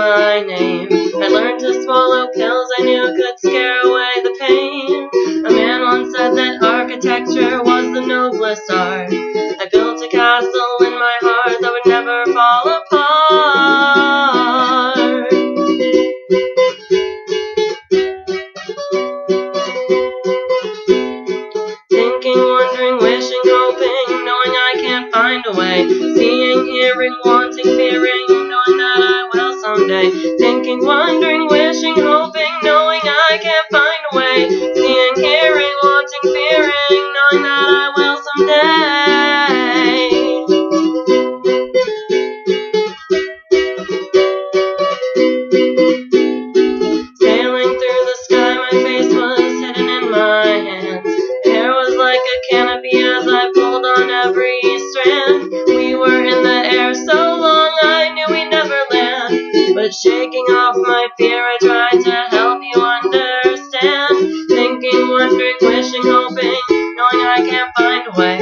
my name. I learned to swallow pills I knew could scare away the pain. A man once said that architecture was the noblest art. I built a castle in my heart that would never fall apart. Thinking, wondering, wishing, hoping, knowing I can't find a way. Seeing, hearing, wanting, will. Thinking, wondering, wishing, hoping, knowing I can't find a way. Seeing, hearing, wanting, fearing, knowing that I will someday. Sailing through the sky, my face was hidden in my hands. Hair was like a canopy shaking off my fear, I tried to help you understand. Thinking, wondering, wishing, hoping, knowing I can't find a way.